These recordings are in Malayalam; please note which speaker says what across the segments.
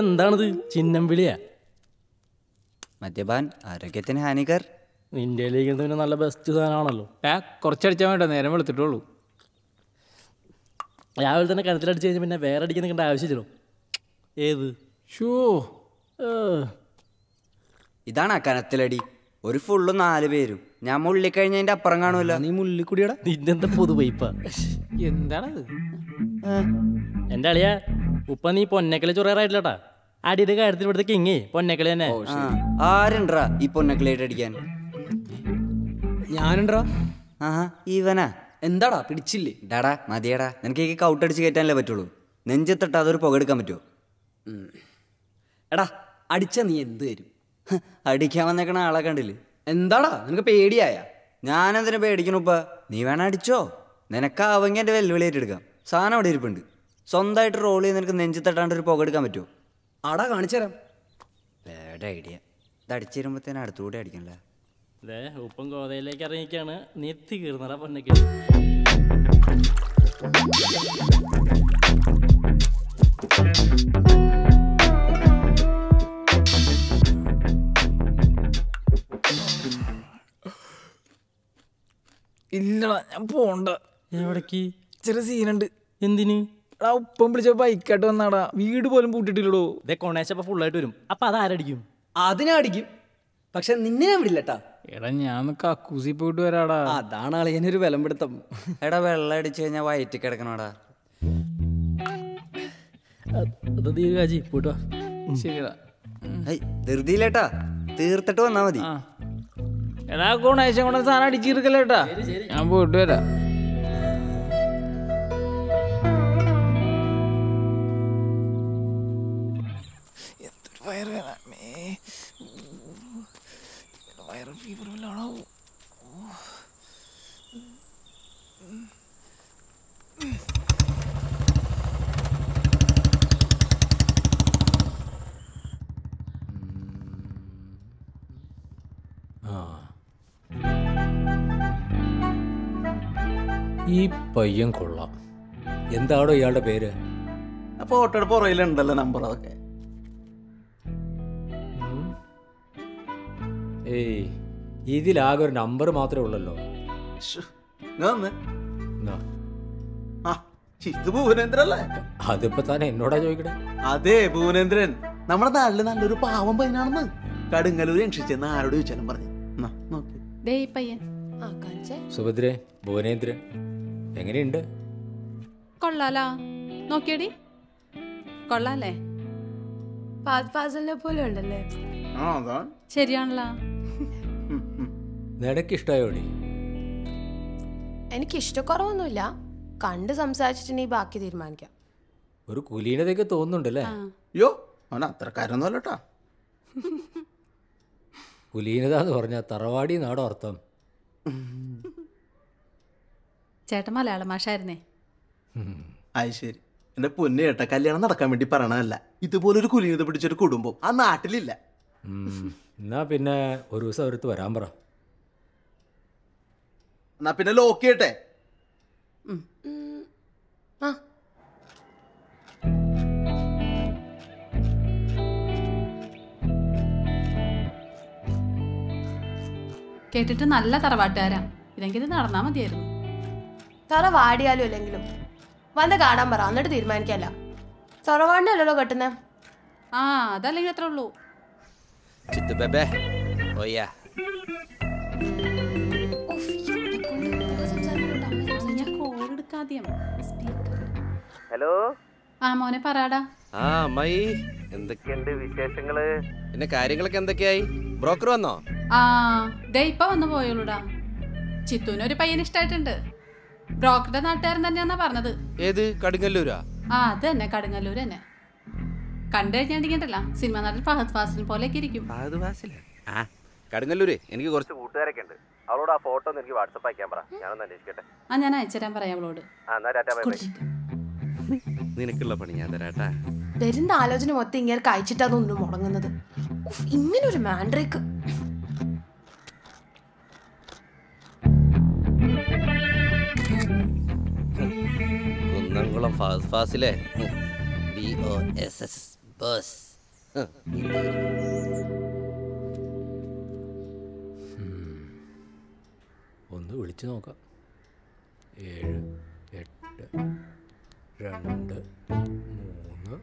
Speaker 1: ഇതെന്താണിത്? ചിഹ്നം വിളിയാ.
Speaker 2: മദ്യപാൻ ആരോഗ്യത്തിന് ഹാനികർ.
Speaker 1: നിന്റെ പിന്നെ നല്ല ബെസ്റ്റ് സാധനമാണല്ലോ.
Speaker 3: ഏ കുറച്ചടിച്ചാൽ വേണ്ട നേരം വെളുത്തിട്ടുള്ളൂ
Speaker 1: രാവിലെ തന്നെ കിണറ്റിലടിച്ച് കഴിഞ്ഞാൽ പിന്നെ വേറെ അടിക്കാൻ നിൽക്കേണ്ട ആവശ്യമില്ലല്ലോ. ഏത്?
Speaker 3: ഷോ
Speaker 2: ഇതാണ് ആ കനത്തിലടി ഒരു ഫുള്ള് നാല് പേരും. ഞാൻ മുള്ളിക്കഴിഞ്ഞതിന്റെ അപ്പുറം കാണൂല
Speaker 4: നീ മുള്ളിക്കുടിയടാ
Speaker 1: നിന്റെ എന്താ പൊതു പൈപ്പ?
Speaker 3: എന്താണത്?
Speaker 1: എന്റെ അളിയാ ഉപ്പ നീ പൊന്നക്കൽ ചൊറയാറായിട്ടില്ലട്ടാ. അടിയുടെ കാര്യത്തിൽ ഇവിടുത്തെ കിങ്ങി പൊന്നക്കളി തന്നെ.
Speaker 2: ആരുണ്ടാ ഈ പൊന്നക്കളിയായിട്ട് അടിക്കാൻ?
Speaker 4: ഞാനുണ്ടാ?
Speaker 2: ആഹാ ഇവനാ.
Speaker 4: എന്താടാ പിടിച്ചില്ലേ?
Speaker 2: ഡാടാ മതിയടാ. നിനക്ക് ഈ കൗട്ടടിച്ച് കയറ്റാനല്ലേ പറ്റുള്ളൂ. നെഞ്ചത്തിട്ട് അതൊരു പുക എടുക്കാൻ പറ്റുമോ
Speaker 4: എടാ അടിച്ച നീ എന്ത് തരും?
Speaker 2: അടിക്കാൻ വന്നേക്കണ ആളെ കണ്ടില്ലേ?
Speaker 4: എന്താടാ നിനക്ക് പേടിയായ?
Speaker 2: ഞാനെന്തിനു പേടിക്കണു ഇപ്പ നീ വേണ അടിച്ചോ. നിനക്കാവെങ്കിൽ എന്റെ വെല്ലുവിളിയായിട്ട് എടുക്കാം. സാധനം അവിടെ ഇരിപ്പുണ്ട്. സ്വന്തമായിട്ട് റോൾ ചെയ്ത് നിനക്ക് നെഞ്ചിത്തട്ടാണ്ട് ഒരു പുക എടുക്കാൻ പറ്റുമോ
Speaker 4: കാണിച്ചു തരാം.
Speaker 2: ബാഡ് ഐഡിയ ഇത് അടിച്ചിരുമ്പോഴത്തേനും അടുത്തുകൂടെ അടിക്കണല്ലേ
Speaker 1: ദേ ഉപ്പം ഗോതയിലേക്ക് ഇറങ്ങിക്കാണ് നെത്തി കീർന്നട പൊന്നക്കൽ
Speaker 3: ഇല്ലടാ ഞാൻ പോണ്ട.
Speaker 1: എവിടേക്ക്?
Speaker 3: ചെറിയ സീനുണ്ട്
Speaker 1: എന്തിന്?
Speaker 3: എടാ ഉപ്പം വിളിച്ച ബൈക്കായിട്ട് വന്നാടാ. വീട് പോലും പൂട്ടിട്ടില്ലടോ
Speaker 1: ഇതേ കൊണേശപ്പ ഫുള്ളായിട്ട് വരും. അപ്പൊ അതാരടിക്കും
Speaker 4: അതിനെ അടിക്കും. പക്ഷെ നിന്നെ ഞാൻ വിടില്ലട്ടാ
Speaker 3: എടാ ഞാൻ കക്കൂസി പോയിട്ട് വരാടാ.
Speaker 4: അതാണ് അളിയനൊരു വിലംപിടുത്തം
Speaker 2: എടാ വെള്ളം അടിച്ചു കഴിഞ്ഞാൽ വയറ്റ് കിടക്കണോടാ.
Speaker 1: അത്
Speaker 3: ശരിടാ
Speaker 2: തീർത്തിട്ട് വന്നാ മതി.
Speaker 3: എടാ ഗുണേശം കൊണ്ട് സാധനം അടിച്ചിരിക്കല്ലേട്ടാ ഞാൻ പോയിട്ട് വരാം.
Speaker 5: ഈ പയ്യൻ കൊള്ളാം. എന്താണോ ഇയാളുടെ പേര്?
Speaker 6: ഫോട്ടോയുടെ പുറയിലുണ്ടല്ലോ നമ്പർ അതൊക്കെ.
Speaker 5: ഏയ് ഇതിലാകെ ഒരു നമ്പർ മാത്രമേ ഉള്ളല്ലോ.
Speaker 6: ഇത് ഭുവനേന്ദ്രല്ലേ?
Speaker 5: അതിപ്പോ താൻ എന്നോടാ ചോദിക്കണേ?
Speaker 6: അതെ ഭുവനേന്ദ്രൻ. നമ്മുടെ നാട്ടിൽ നല്ലൊരു പാവം പയ്യനാണെന്ന് കടുങ്ങലൂർ രക്ഷിച്ചെന്ന് ആരോട് ചോദിച്ചാലും പറഞ്ഞു.
Speaker 7: ദേ ഈ പയ്യൻ.
Speaker 8: ആ കാണിച്ചേ.
Speaker 5: സുഭദ്രേ ഭുവനേന്ദ്രൻ എങ്ങനെയുണ്ട്?
Speaker 7: കൊള്ളാലാ. നോക്കിയടി. കൊള്ളാല്ലേ
Speaker 8: ഫാദ് ഫാസലിനെ പോലെ ഉണ്ടല്ലേ?
Speaker 7: ശരിയാണല്ലോ.
Speaker 5: നിനക്ക് ഇഷ്ടമായോടി
Speaker 8: എനിക്ക് ഇഷ്ടക്കുറവൊന്നുമില്ല കണ്ട് സംസാരിച്ചിട്ടുണ്ടെങ്കിൽ ബാക്കി തീരുമാനിക്കാം.
Speaker 5: ഒരു കുലീനതയൊക്കെ തോന്നുന്നുണ്ടല്ലേ?
Speaker 6: അയ്യോ അവൻ അത്രക്കാരൊന്നും അല്ലട്ടാ
Speaker 5: കുലീനത എന്ന് പറഞ്ഞാൽ തറവാടി നാടോ അർത്ഥം
Speaker 7: ചേട്ടൻ മലയാള മാഷായിരുന്നേ
Speaker 6: അത് ശരി. എന്റെ പൊന്നു ചേട്ട കല്യാണം നടക്കാൻ വേണ്ടി പറയണതല്ല. ഇതുപോലൊരു കുലീനത പിടിച്ചൊരു കുടുംബം ആ നാട്ടിലില്ല.
Speaker 5: എന്നാ പിന്നെ ഒരു ദിവസം അവരത്ത് വരാൻ പറ.
Speaker 6: എന്നാ പിന്നെ
Speaker 8: ലോക്കിയട്ടെ ആ
Speaker 7: കേട്ടിട്ട് നല്ല തറവാട്ടുകാരാ. ഇതെങ്കിലും നടന്നാ മതിയായിരുന്നു.
Speaker 8: തറ വാടിയാലും അല്ലെങ്കിലും വന്ന് കാണാൻ പറ എന്നിട്ട് തീരുമാനിക്കല്ല. തറവാടിന്റെ അല്ലല്ലോ കെട്ടുന്നേ.
Speaker 7: ആ അതല്ലെങ്കിൽ അത്രേ ഉള്ളൂ.
Speaker 9: ഹലോ
Speaker 7: ആ മോനെ പറടാ.
Speaker 9: ആ അമ്മായി. എന്തൊക്കെയുണ്ട് വിശേഷങ്ങൾ? പിന്നെ കാര്യങ്ങളൊക്കെ എന്തൊക്കെയായി? ബ്രോക്കർ വന്നോ?
Speaker 7: ആ ദേ ഇപ്പൊ വന്നു പോയോളൂടാ. ചിത്തൂന് ഒരു പയ്യൻ ഇഷ്ടായിട്ടുണ്ട്. ബ്രോക്കറുടെ നാട്ടുകാരൻ തന്നെയാന്നാ പറഞ്ഞത്.
Speaker 9: ഏത്? കടുങ്ങല്ലൂരാ?
Speaker 7: ആ അത് തന്നെ കടുങ്ങല്ലൂർ തന്നെ. കണ്ടു കഴിഞ്ഞിട്ടുണ്ടല്ല സിനിമ നടൻ ഫഹദ് ഫാസിൽ പോലെയൊക്കെ ഇരിക്കും.
Speaker 9: ഫഹദ് ഫാസിൽ ആ കടുങ്ങല്ലൂര് എനിക്ക് കുറച്ച് കൂട്ടുകാരൊക്കെ ഉണ്ട്. അവളോട് ആ ഫോട്ടോ ഒന്ന് എനിക്ക് വാട്സപ്പ് അയക്കാൻ പറ. ഞാനൊന്ന് അന്വേഷിക്കട്ടെ.
Speaker 7: ആ ഞാൻ അയച്ചുതരാൻ പറയാം അവളോട്.
Speaker 9: ആ എന്നാ ടാറ്റാ ബൈ ബൈ. നിനക്കുള്ള പണി ഞാൻ തരാട്ടാ.
Speaker 8: വരുന്ന ആലോചന മൊത്തം ഇങ്ങനെ കഴിച്ചിട്ടാ തോന്നുന്നു മുടങ്ങുന്നത്. ഇങ്ങനെ ഒരു മാൻഡ്രേക്ക്.
Speaker 9: കുന്നംകുളം ഫാസ് ഫാസിലെ B O S S bus.
Speaker 5: ഒന്ന് വിളിച്ചു നോക്കാം. ഏഴ് എട്ട് രണ്ട് മൂന്ന്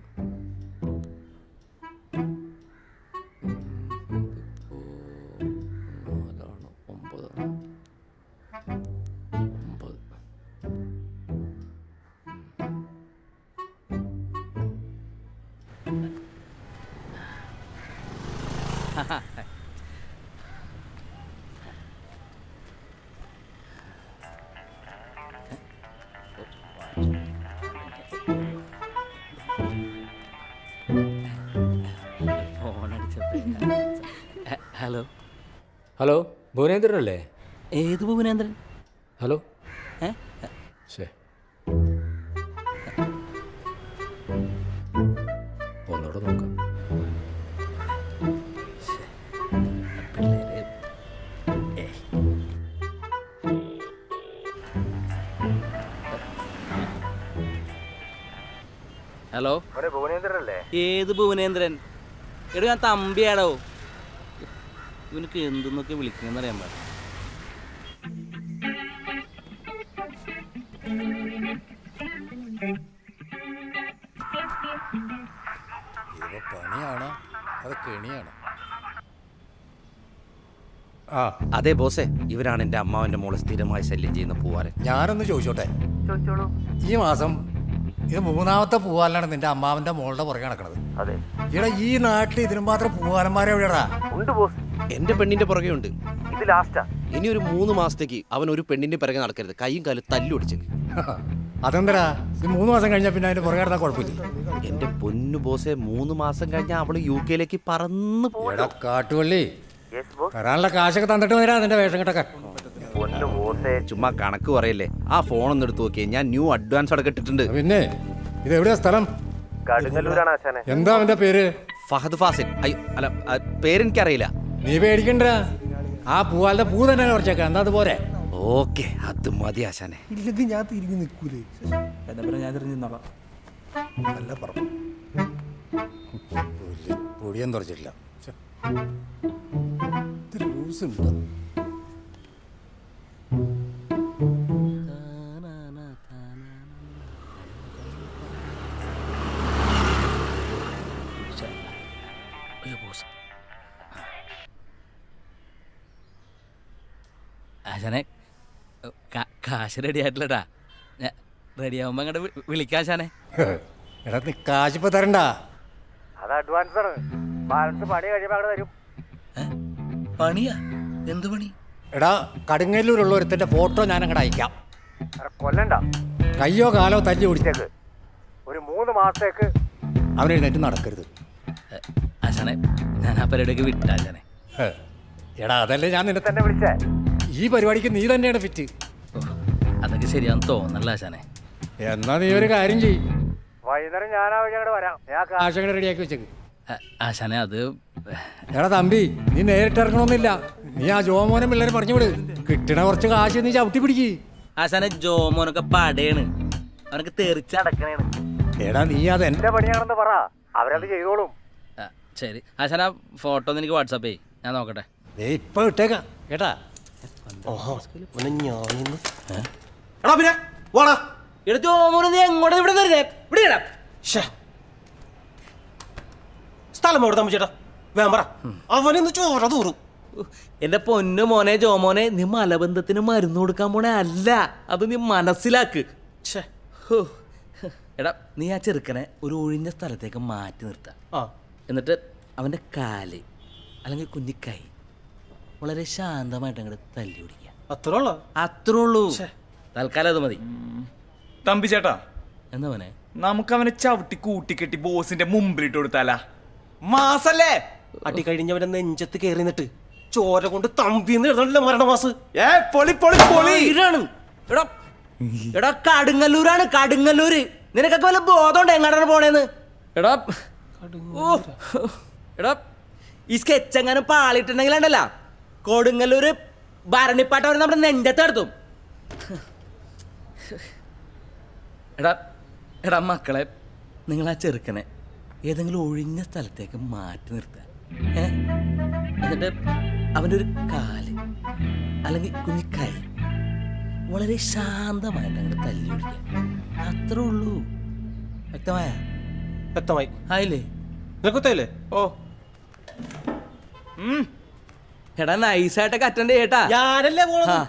Speaker 1: ഹലോ
Speaker 5: ഭുവനേന്ദ്രനല്ലേ?
Speaker 1: ഏത് ഭുവനേന്ദ്രൻ?
Speaker 5: ഹലോ. ഒന്നുകൂടെ നോക്കാം.
Speaker 1: ഹലോ.
Speaker 9: ഭുവനേന്ദ്രൻ അല്ലേ
Speaker 1: ഏത് ഭുവനേന്ദ്രൻ? എടോ ഞാൻ തമ്പിയാടോ? ഇവനക്ക് എന്തെന്നൊക്കെ വിളിക്കണമെന്ന് അറിയാൻ പാടില്ല
Speaker 5: പണിയാണോ? അത് കെണിയാണോ? ആ.
Speaker 9: അതെ ബോസേ. ഇവരാണ് എന്റെ അമ്മാവന്റെ മോളെ സ്ഥിരമായി ശല്യം ചെയ്യുന്ന പൂവാരൻ
Speaker 10: ഞാനൊന്ന് ചോദിച്ചോട്ടെ? ഈ മാസം ഇത് മൂന്നാമത്തെ പൂവാലാണ് നിന്റെ അമ്മാവന്റെ മോളുടെ പുറകെ നടക്കണത്. ഈ നാട്ടിൽ ഇതിനും മാത്രം പൂവാലന്മാരെ എവിടെയാടാ
Speaker 9: ഉണ്ട് ബോസ്. എന്റെ പെണ്ണിന്റെ പുറകെ ഉണ്ട്. ഇത് ലാസ്റ്റാ. ഇനി ഒരു മൂന്ന് മാസത്തേക്ക് അവൻ ഒരു പെണ്ണിന്റെ പിറകെ നടക്കരുത്. കൈയും കാലും തല്ലൊടിച്ചേക്ക്
Speaker 10: അതെന്തരാ മൂന്ന് മാസം കഴിഞ്ഞാൽ പിന്നെ അതിന്റെ പുറകെ നടത്താൻ കുഴപ്പമില്ല.
Speaker 9: എന്റെ പൊന്നു ബോസെ മൂന്ന് മാസം കഴിഞ്ഞാൽ അവൾ യു കെയിലേക്ക് പറന്ന്
Speaker 10: എടാ കാട്ടുവള്ളി വരാനുള്ള കാശൊക്കെ തന്നിട്ട് വരാ അതിന്റെ വേഷം കെട്ടൊക്കെ.
Speaker 9: ചുമ്മാ കണക്ക് പറയല്ലേ? ആ ഫോൺ ഒന്ന് എടുത്തു നോക്കിയേ ഞാൻ ന്യൂ അഡ്വാൻസ് അവിടെ ഇട്ടിട്ടുണ്ട്.
Speaker 10: പിന്നെ? ഇത് എവിടെയാ സ്ഥലം? എന്താ അവന്റെ പേര്?
Speaker 9: ഫഹദ് ഫാസിൻ അയ്യോ അല്ല പേരെനിക്കറിയില്ല.
Speaker 10: നീ പേടിക്കണ്ട. ആ പൂവാലത്തെ പൂ തന്നെ കുറച്ചേക്കാം എന്താ അത് പോരെ?
Speaker 9: ഓക്കെ അത് മതി ആശാനെ.
Speaker 10: ഇല്ലെങ്കിൽ ഞാൻ തിരിഞ്ഞു നിൽക്കൂലേ?
Speaker 3: എന്നാ പിന്നെ ഞാൻ തിരിഞ്ഞു
Speaker 10: നല്ല പറഞ്ഞു പൊടിയൊന്നും തുറച്ചിട്ടില്ല. ലൂസ് ഉണ്ട്.
Speaker 1: ആശാനെ കാശ് റെഡി ആയിട്ടില്ലടാ. ഞാൻ റെഡി ആവുമ്പോ അങ്ങോട്ട് വിളിക്കാം ആശാനെ.
Speaker 10: എടാ നീ കാശിപ്പോ തരണ്ട?
Speaker 9: അത് അഡ്വാൻസ് ആണ്. ബാലൻസ് പണി കഴിയുമ്പോ അവിടെ തരും
Speaker 1: പണിയാ? എന്ത് പണി?
Speaker 10: എടാ കടുങ്ങല്ലൂരുള്ള ഒരുത്തന്റെ ഫോട്ടോ ഞാൻ അങ്ങോട്ട് അയക്കാം
Speaker 9: കൊല്ലണ്ട.
Speaker 10: കയ്യോ കാലോ തല്ലി ഓടിച്ചേക്ക്
Speaker 9: ഒരു മൂന്ന് മാസത്തേക്ക്.
Speaker 10: അവൻ എഴുന്നേറ്റ് നടക്കരുത്.
Speaker 1: ആശാനെ ഞാൻ ആ പരിപാടിയൊക്കെ വിട്ടാ ആശാനെ.
Speaker 10: എടാ അതല്ലേ ഞാൻ നിന്നെ
Speaker 9: തന്നെ വിളിച്ചേ.
Speaker 10: ഈ പരിപാടിക്ക് നീ തന്നെയാണ് ഫിറ്റ്
Speaker 1: അതൊക്കെ ശരിയാന്ന് തോന്നല്ല ആശാനെ.
Speaker 10: എന്നാ നീ ഒരു കാര്യം ചെയ്യും.
Speaker 9: വൈകുന്നേരം ഞാൻ ആ വഴി അങ്ങോട്ട് വരാം. ഞാൻ
Speaker 10: റെഡിയാക്കി വെച്ചേക്ക്.
Speaker 1: ആശാനെ അത്
Speaker 10: എടാ തമ്പി നീ നേരിട്ട് ഇറങ്ങണമെന്നില്ല നീ ആ ജോമോനെ പിള്ളേരെ പറഞ്ഞു വിട്. കിട്ടണ കുറച്ച് കാശ് നീ ചവിട്ടി പിടിക്ക്.
Speaker 1: ആശാനെ ജോമോനൊക്കെ പടയാണ് അവനൊക്കെ തെറിച്ചടക്കണേണ്
Speaker 10: എടാ നീ അത് എന്റെ
Speaker 9: പണിയാണെന്ന് പറ. അവരത് ചെയ്തോളും.
Speaker 1: ശരി. ആശാന ഫോട്ടോ ഒന്ന് എനിക്ക് വാട്സാപ്പ് ചെയ്യ്. ഞാൻ നോക്കട്ടെ.
Speaker 10: ഇപ്പൊ ഇട്ടേക്കാം. കേട്ടാ?
Speaker 6: എടാ പിന്നെ വാടാ.
Speaker 1: എടാ ജോമോനെ നീ എങ്ങോട്ടാ ഇവിടെ വരുന്നേ? ഇവിടെ ഇടാം.
Speaker 6: ശ്ശേ. സ്ഥലം എവിടെ തമ്പി ചേട്ടാ? പറ. അവനൊന്ന് ചോര തൂറും.
Speaker 1: എന്റെ പൊന്നു മോനെ ജോമോനെ നീ മലബന്ധത്തിന് മരുന്ന് കൊടുക്കാൻ പോണേ അല്ല. അത് നീ മനസ്സിലാക്ക്. എടാ നീ ആ ചെറുക്കനെ ഒരു ഒഴിഞ്ഞ സ്ഥലത്തേക്ക് മാറ്റി നിർത്താം. എന്നിട്ട് അവന്റെ കാൽ അല്ലെങ്കിൽ കുഞ്ഞിക്കൈ വളരെ ശാന്തമായിട്ട് അങ്ങോട്ട് തല്ലി പിടിക്കുക
Speaker 6: അത്ര ഉള്ള
Speaker 1: അത്രേ ഉള്ളൂ തൽക്കാലം അത് മതി.
Speaker 3: തമ്പി ചേട്ടാ
Speaker 1: എന്താ മോനെ?
Speaker 3: നമുക്ക് അവനെ ചവിട്ടി കൂട്ടിക്കെട്ടി ബോസിന്റെ മുമ്പിലിട്ട് കൊടുത്താലാ? മാസല്ലേ?
Speaker 6: അടി കഴിഞ്ഞവരെ നെഞ്ചത്ത് കയറി നിന്നിട്ട് ചോര കൊണ്ട് തമ്പിന്ന് എഴുതണല്ലോ മരണമാസ്.
Speaker 3: ഏ പൊളി പൊളി പൊളി.
Speaker 1: ഇതാണ് എടാ എടാ കടുങ്ങല്ലൂരാണ് കടുങ്ങല്ലൂര്. നിനക്കൊക്കെ വല്ല ബോധമുണ്ട് എങ്ങോട്ടാണ് പോണേന്ന്? എടാ. ഓ എടാ ഈ സ്കെച്ച് എങ്ങനെ പാളിട്ടുണ്ടെങ്കിലുണ്ടല്ല കൊടുങ്ങല്ലൂര് ഭരണിപ്പാട്ട് അവർ നമ്മുടെ നെഞ്ചത്ത് നടത്തും. എടാ എടാ മക്കളെ നിങ്ങൾ ആ ചെറുക്കനെ ഏതെങ്കിലും ഒഴിഞ്ഞ സ്ഥലത്തേക്ക് മാറ്റി നിർത്തുക ഏ? എന്നിട്ട് അവന്റെ ഒരു കാൽ അല്ലെങ്കിൽ കുഞ്ഞു കൈ വളരെ ശാന്തമായിട്ട് അങ്ങോട്ട് തല്ലി പിടിക്കുക അത്രേ ഉള്ളൂ. വ്യക്തമായ?
Speaker 11: വ്യക്തമായി.
Speaker 1: ആയില്ലേ?
Speaker 11: നിനക്കുത്തയില്ലേ ഓ.
Speaker 1: എടാ നൈസായിട്ടൊക്കെ അറ്റൻഡ് ചെയ്യട്ടാ.
Speaker 11: ഞാനല്ലേ പോണത്?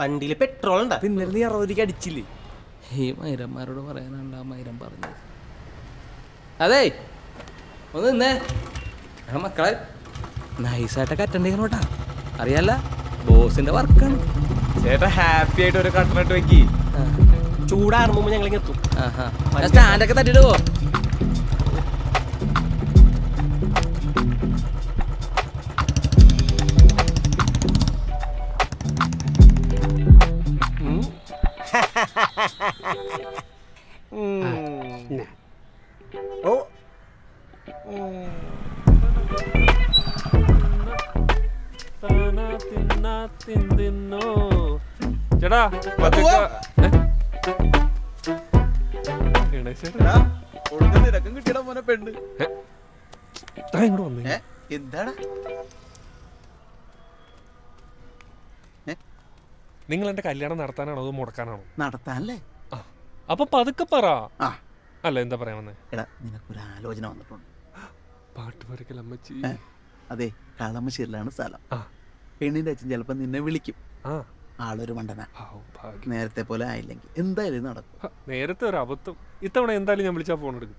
Speaker 11: വണ്ടിയിൽ പെട്രോൾ ഉണ്ടാ?
Speaker 1: പിന്നെ നീ അറുപതിക്ക് അടിച്ചില്ലേ? ഈ മൈരന്മാരോട് പറയാനുണ്ട് ആ മൈരം പറഞ്ഞു അതെ ഒന്ന് നിന്നേ. ആ മക്കളെ നൈസായിട്ടൊക്കെ അറ്റൻഡ് ചെയ്യണം കേട്ടാ അറിയാല്ല ബോസിന്റെ വർക്കാണ്.
Speaker 11: ചേട്ടാ ഹാപ്പി ആയിട്ട് ഒരു കട്ടറിട്ട് വെക്കി. ചൂടാറുമ്പോ ഞങ്ങളിങ്ങെത്തും എത്തും.
Speaker 1: സ്റ്റാൻഡൊക്കെ തട്ടിട്ട് പോ
Speaker 12: വന്നേ.
Speaker 6: ഏ? എന്താടാ?
Speaker 12: നിങ്ങൾ എന്റെ കല്യാണം നടത്താനാണോ അതോ മുടക്കാനാണോ?
Speaker 6: നടത്താനല്ലേ?
Speaker 12: അപ്പൊ പതുക്കെ പറ. അല്ല എന്താ പറയാ വന്നേ?
Speaker 6: എടാ നിനക്കൊരു ആലോചന വന്നിട്ടുണ്ട്.
Speaker 12: പാട്ട് പറിക്കൽ അമ്മച്ചി?
Speaker 6: അതെ കളമശ്ശേരിലാണ് സ്ഥലം. പെണ്ണിന്റെ അച്ഛൻ ചിലപ്പോ നിന്നെ വിളിക്കും. ആളൊരു മണ്ടന. നേരത്തെ പോലെ ആയില്ലെങ്കിൽ. എന്തായാലും നടക്കും.
Speaker 12: നേരത്തെ ഒരു അബദ്ധം. ഇത്തവണ എന്തായാലും ഞാൻ വിളിച്ചാ ഫോൺ എടുക്കും.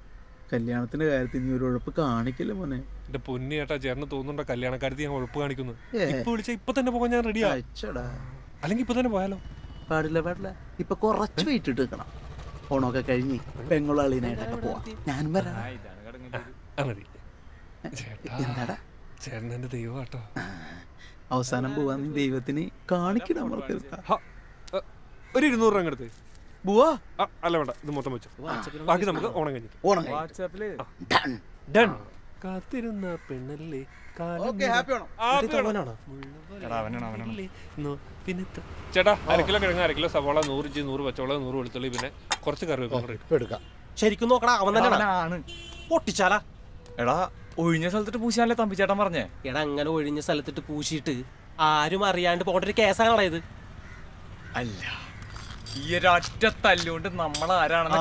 Speaker 6: കല്യാണത്തിന്റെ കാര്യത്തിൽ നീ ഒരു ഉഴപ്പ് കാണിക്കില്ല മോനെ.
Speaker 12: എന്റെ പൊന്നി ഏട്ടാ ചേട്ടന് തോന്നുന്നുണ്ടോ കാര്യത്തിൽ ഞാൻ ഉഴപ്പ് കാണിക്കുന്നു. ഇപ്പൊ വിളിച്ചാ ഇപ്പൊ തന്നെ പോകാൻ ഞാൻ റെഡിയാ അല്ലെങ്കിൽ ഇപ്പൊ തന്നെ പോയാലോ?
Speaker 6: പാടില്ല പാടില്ല. ഇപ്പൊ കുറച്ച് വെയിറ്റ് ഇട്ട് വെക്കണം ഓണമൊക്കെ കഴിഞ്ഞ് പെങ്ങളാളിനായിട്ടൊക്കെ പോവാ. ഞാൻ വരാം. എന്താടാ?
Speaker 12: ചേട്ടൻ എന്റെ ദൈവം കേട്ടോ
Speaker 6: അവസാനം പോവാൻ നീ ദൈവത്തിന് കാണിക്കണം അവർക്ക്
Speaker 12: ഒരു ഇരുന്നൂറ് രൂപ എടുത്ത്
Speaker 6: പോവാ?
Speaker 12: അല്ല വേണ്ട ഇത് മൊത്തം വെച്ചു. ബാക്കി നമുക്ക് ഓണം കഴിഞ്ഞിട്ട്.
Speaker 6: ഓണം. വാട്സാപ്പിൽ.
Speaker 12: ഡൺ കാത്തിരുന്ന പെണ്ണല്ലേ ചേട്ടാ കിഴങ്ങ് അര കിലോ സവാള നൂറ് ഇഞ്ചി നൂറ് പച്ചവള നൂറ് വെളുത്തുള്ളി പിന്നെ കുറച്ച് കറിവേപ്പില
Speaker 11: എടുക്കാം. ശരിക്കും നോക്കടാ അവൻ തന്നെയാണ്? പൊട്ടിച്ചാലാ.
Speaker 13: എടാ ഒഴിഞ്ഞ സ്ഥലത്തിട്ട് പൂശാനല്ലേ തമ്പിച്ചേട്ടൻ പറഞ്ഞേ?
Speaker 11: എടാ അങ്ങനെ ഒഴിഞ്ഞ സ്ഥലത്തിട്ട് പൂശിയിട്ട് ആരും അറിയാണ്ട് പോകേണ്ട ഒരു കേസാണടാ ഇത്.
Speaker 13: അല്ല ഈ ഒരൊറ്റ തല്ലുകൊണ്ട് നമ്മൾ ആരാണെന്ന്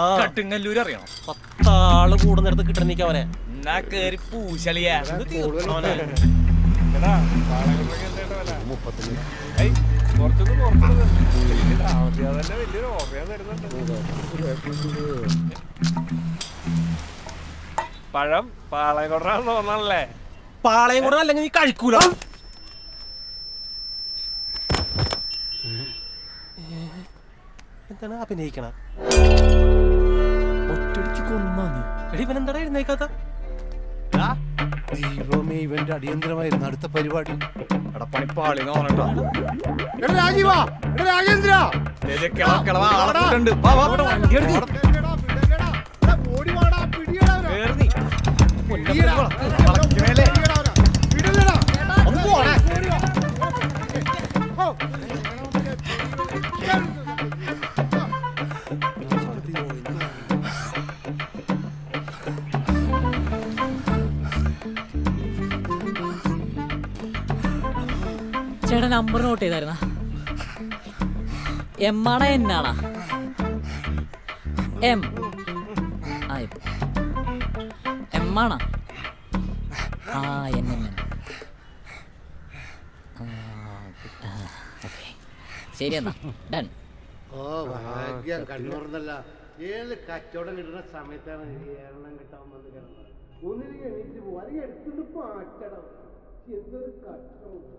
Speaker 13: അറിയണം.
Speaker 11: പത്താൾ കൂടുന്നിടത്ത് കിട്ടണിക്ക അവനെ.
Speaker 13: എന്നാ കേറി പൂശളിയാ
Speaker 12: കുറച്ചൊന്ന് പുറത്തുള്ളത് പാളയം കൊണ്ടാണെന്ന് പഴം തോന്നണല്ലേ?
Speaker 11: പാളയം കൂടെ അല്ലെങ്കിൽ നീ കഴിക്കൂല. എന്താണ് അഭിനയിക്കണ?
Speaker 6: ഒറ്റടിക്ക് കൊന്നാ നീ.
Speaker 11: എടി ഇവൻ എന്താടാ എഴുന്നേക്കാത്ത?
Speaker 14: ദൈവമേ ഇവന്റെ അടിയന്തരമായിരുന്നു അടുത്ത പരിപാടി. രാജീവാ. എടാ രാജേന്ദ്ര. പിടിയടാ. പിടിയടാ.
Speaker 11: ഒന്ന് പോണേ
Speaker 14: ഓ.
Speaker 15: ചേട്ടാ നമ്പർ നോട്ട് ചെയ്തായിരുന്ന എം ആണോ എൻ എം ആ എം ആ എന്നെ ഓക്കെ. ശരി എന്നാ. ഡൺ.
Speaker 14: ഓ ഭാഗ്യം. കണ്ണൂർന്നല്ല ഏത് കച്ചവടം കിട്ടുന്ന സമയത്താണ് എണ്ണം കിട്ടാൻ വന്ന് കിടന്നത്. ഒന്നിനെ എണീറ്റ് പോകും അല്ലെങ്കിൽ എടുത്തിട്ട് പാറ്റണം. എന്തൊരു കച്ചവടം ഹോ.